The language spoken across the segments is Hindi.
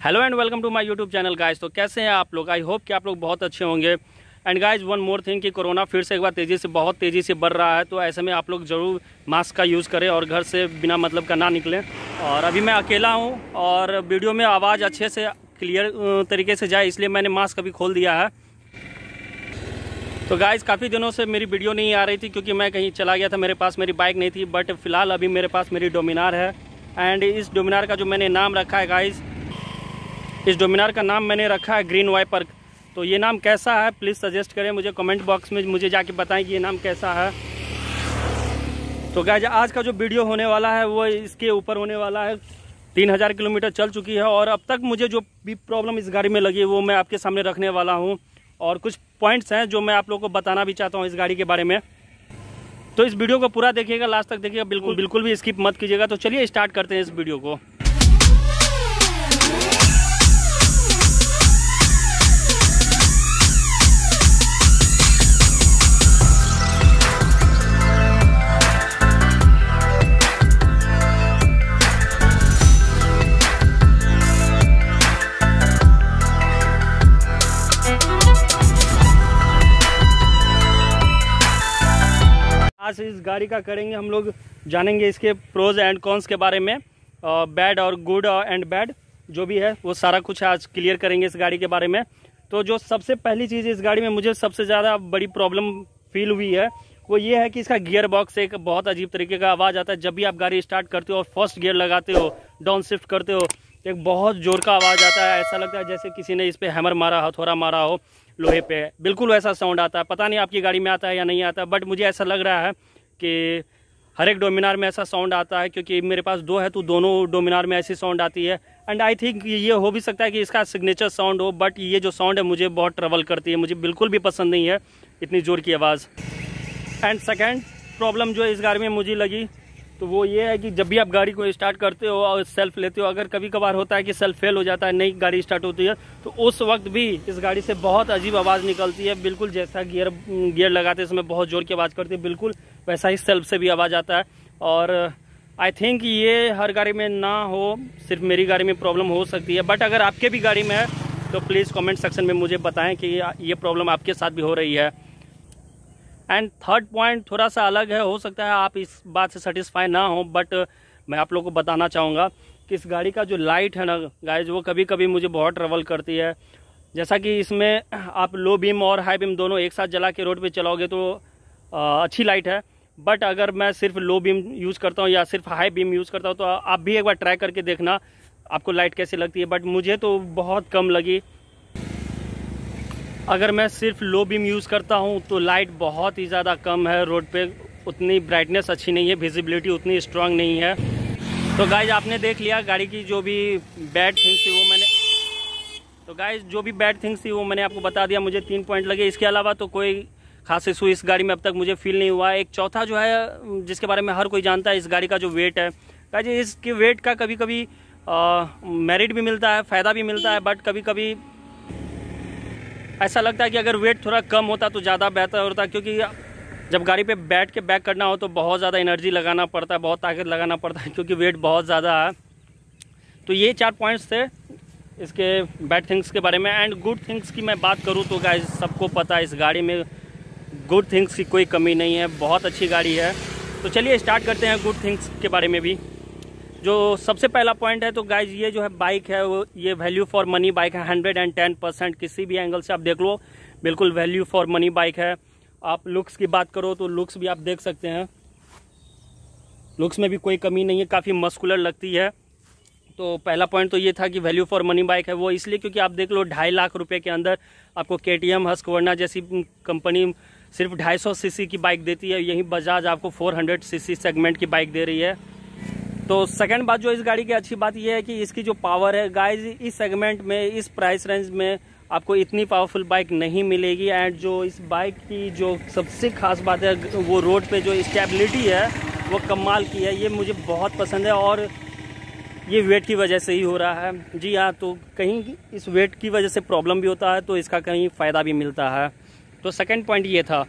Hello and welcome to my YouTube channel guys तो कैसे हैं आप लोग? आई होप कि आप लोग बहुत अच्छे होंगे। And guys one more thing कि कोरोना फिर से एक बार तेज़ी से, बहुत तेज़ी से बढ़ रहा है तो ऐसे में आप लोग ज़रूर मास्क का यूज़ करें और घर से बिना मतलब का ना निकलें। और अभी मैं अकेला हूँ और वीडियो में आवाज़ अच्छे से क्लियर तरीके से जाए, इसलिए मैंने मास्क अभी खोल दिया है। तो गाइज़ काफ़ी दिनों से मेरी वीडियो नहीं आ रही थी क्योंकि मैं कहीं चला गया था, मेरे पास मेरी बाइक नहीं थी बट फ़िलहाल अभी मेरे पास मेरी डोमिनार है। एंड इस डोमिनार का जो मैंने नाम रखा है गाइज़ इस डोमिनार का नाम मैंने रखा है ग्रीन वाइपर तो ये नाम कैसा है? प्लीज़ सजेस्ट करें मुझे कमेंट बॉक्स में, मुझे जाके बताएँ कि ये नाम कैसा है। तो गाइज़ आज का जो वीडियो होने वाला है, वो इसके ऊपर होने वाला है। तीन हज़ार किलोमीटर चल चुकी है और अब तक मुझे जो भी प्रॉब्लम इस गाड़ी में लगी, वो मैं आपके सामने रखने वाला हूँ। और कुछ पॉइंट्स हैं जो मैं आप लोगों को बताना भी चाहता हूँ इस गाड़ी के बारे में। तो इस वीडियो को पूरा देखिएगा लास्ट तक देखिएगा, बिल्कुल बिल्कुल भी स्किप मत कीजिएगा। तो चलिए स्टार्ट करते हैं इस वीडियो को। आज इस गाड़ी का करेंगे, हम लोग जानेंगे इसके प्रोज एंड कॉन्स के बारे में बैड और गुड एंड बैड जो भी है, वो सारा कुछ आज क्लियर करेंगे इस गाड़ी के बारे में। तो जो सबसे पहली चीज़ इस गाड़ी में मुझे सबसे ज़्यादा बड़ी प्रॉब्लम फील हुई है, वो ये है कि इसका गियर बॉक्स एक बहुत अजीब तरीके का आवाज़ आता है। जब भी आप गाड़ी स्टार्ट करते हो और फ़र्स्ट गियर लगाते हो डाउन शिफ्ट करते हो, एक बहुत ज़ोर का आवाज़ आता है। ऐसा लगता है जैसे किसी ने इस पर हैमर मारा हथौड़ा मारा हो। लोहे पे है। बिल्कुल वैसा साउंड आता है। पता नहीं आपकी गाड़ी में आता है या नहीं आता बट मुझे ऐसा लग रहा है कि हर एक डोमिनार में ऐसा साउंड आता है, क्योंकि मेरे पास दो है तो दोनों डोमिनार में ऐसी साउंड आती है। एंड आई थिंक ये हो भी सकता है कि इसका सिग्नेचर साउंड हो बट ये जो साउंड है, मुझे बहुत ट्रबल करती है। मुझे बिल्कुल भी पसंद नहीं है इतनी ज़ोर की आवाज़। एंड सेकेंड प्रॉब्लम जो इस गाड़ी में मुझे लगी तो वो ये है कि जब भी आप गाड़ी को स्टार्ट करते हो और सेल्फ लेते हो, अगर कभी कभार होता है कि सेल्फ फेल हो जाता है, नई गाड़ी स्टार्ट होती है तो उस वक्त भी इस गाड़ी से बहुत अजीब आवाज़ निकलती है। बिल्कुल जैसा गियर गियर लगाते समय बहुत ज़ोर की आवाज़ करती है, बिल्कुल वैसा ही सेल्फ से भी आवाज़ आता है। और आई थिंक ये हर गाड़ी में ना हो, सिर्फ़ मेरी गाड़ी में प्रॉब्लम हो सकती है। बट अगर आपके भी गाड़ी में है तो प्लीज़ कमेंट सेक्शन में मुझे बताएँ कि ये प्रॉब्लम आपके साथ भी हो रही है। एंड थर्ड पॉइंट थोड़ा सा अलग है हो सकता है आप इस बात से सेटिस्फाई ना हो बट मैं आप लोगों को बताना चाहूँगा कि इस गाड़ी का जो लाइट है ना गाइज़ वो कभी कभी मुझे बहुत ट्रेवल करती है। जैसा कि इसमें आप लो बीम और हाई बीम दोनों एक साथ जला के रोड पे चलाओगे तो आ, अच्छी लाइट है। बट अगर मैं सिर्फ़ लो बीम यूज़ करता हूँ या सिर्फ़ हाई बीम यूज़ करता हूँ तो आप भी एक बार ट्राई करके देखना आपको लाइट कैसी लगती है। बट मुझे तो बहुत कम लगी। अगर मैं सिर्फ़ लो बीम यूज़ करता हूँ तो लाइट बहुत ही ज़्यादा कम है रोड पे। उतनी ब्राइटनेस अच्छी नहीं है विजिबिलिटी उतनी स्ट्रांग नहीं है। तो गाइज़ आपने देख लिया, गाड़ी की जो भी बैड थिंग्स थी वो मैंने तो गाइज़ जो भी बैड थिंग्स थी वो मैंने आपको बता दिया, मुझे तीन पॉइंट लगे। इसके अलावा तो कोई खास इशू इस गाड़ी में अब तक मुझे फील नहीं हुआ। एक चौथा जो है, जिसके बारे में हर कोई जानता है, इस गाड़ी का जो वेट है। गाइज़ इसके वेट का कभी कभी मेरिट भी मिलता है, फ़ायदा भी मिलता है बट कभी कभी ऐसा लगता है कि अगर वेट थोड़ा कम होता तो ज़्यादा बेहतर होता, क्योंकि जब गाड़ी पे बैठ के बैक करना हो तो बहुत ज़्यादा एनर्जी लगाना पड़ता है, बहुत ताकत लगाना पड़ता है, क्योंकि वेट बहुत ज़्यादा है। तो ये चार पॉइंट्स थे इसके बैड थिंग्स के बारे में एंड गुड थिंग्स की मैं बात करूँ तो गाइस सबको पता है इस गाड़ी में गुड थिंग्स की कोई कमी नहीं है, बहुत अच्छी गाड़ी है। तो चलिए स्टार्ट करते हैं गुड थिंग्स के बारे में भी। जो सबसे पहला पॉइंट है तो गाइज़ ये जो है बाइक है, वो ये वैल्यू फॉर मनी बाइक है हंड्रेड एंड टेन परसेंट किसी भी एंगल से आप देख लो, बिल्कुल वैल्यू फॉर मनी बाइक है। आप लुक्स की बात करो तो लुक्स भी आप देख सकते हैं। लुक्स में भी कोई कमी नहीं है, काफ़ी मस्कुलर लगती है। तो पहला पॉइंट तो ये था कि वैल्यू फॉर मनी बाइक है, वो इसलिए क्योंकि आप देख लो, ढाई लाख रुपए के अंदर आपको के टी एम जैसी कंपनी सिर्फ़ ढाई सौ सी की बाइक देती है, यही बजाज आपको फोर हंड्रेड सी सेगमेंट की बाइक दे रही है। तो सेकंड बात जो इस गाड़ी की अच्छी बात यह है कि इसकी जो पावर है गाइज़ इस सेगमेंट में, इस प्राइस रेंज में आपको इतनी पावरफुल बाइक नहीं मिलेगी एंड जो इस बाइक की जो सबसे खास बात है, वो रोड पे जो स्टेबिलिटी है, वो कमाल की है। ये मुझे बहुत पसंद है और ये वेट की वजह से ही हो रहा है। जी हाँ तो कहीं इस वेट की वजह से प्रॉब्लम भी होता है तो इसका कहीं फ़ायदा भी मिलता है। तो सेकेंड पॉइंट ये था।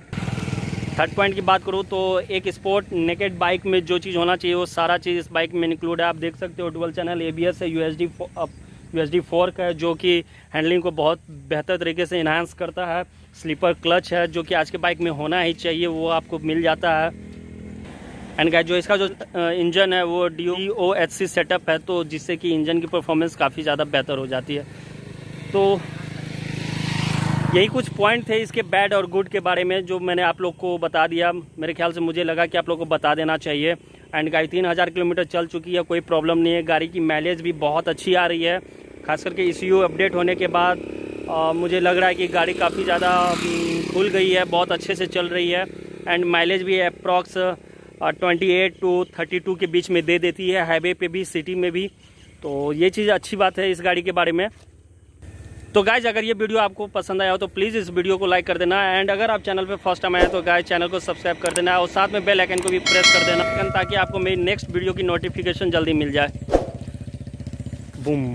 थर्ड पॉइंट की बात करूँ तो एक स्पोर्ट नेकेड बाइक में जो चीज़ होना चाहिए, वो सारा चीज़ इस बाइक में इंक्लूड है। आप देख सकते हो dual channel A B S है U S D U S D fork है, जो कि हैंडलिंग को बहुत बेहतर तरीके से इन्हांस करता है। स्लीपर क्लच है, जो कि आज के बाइक में होना ही चाहिए, वो आपको मिल जाता है। एंड गाइस जो इसका जो इंजन है, वो D O H C setup है तो जिससे कि इंजन की परफॉर्मेंस काफ़ी ज़्यादा बेहतर हो जाती है। तो यही कुछ पॉइंट थे इसके बैड और गुड के बारे में जो मैंने आप लोग को बता दिया। मेरे ख्याल से मुझे लगा कि आप लोग को बता देना चाहिए। एंड गाड़ी तीन हज़ार किलोमीटर चल चुकी है कोई प्रॉब्लम नहीं है। गाड़ी की माइलेज भी बहुत अच्छी आ रही है। खास करके ई e अपडेट होने के बाद आ, मुझे लग रहा है कि गाड़ी काफ़ी ज़्यादा खुल गई है बहुत अच्छे से चल रही है। एंड माइलेज भी approx twenty eight to thirty two के बीच में दे देती है। हाईवे पे भी सिटी में भी। तो ये चीज़ अच्छी बात है इस गाड़ी के बारे में। तो गाइज़ अगर ये वीडियो आपको पसंद आया हो तो प्लीज़ इस वीडियो को लाइक कर देना। एंड अगर आप चैनल पे फ़र्स्ट टाइम आए तो गाइज़ चैनल को सब्सक्राइब कर देना और साथ में बेल आइकन को भी प्रेस कर देना ताकि आपको मेरी नेक्स्ट वीडियो की नोटिफिकेशन जल्दी मिल जाए। बूम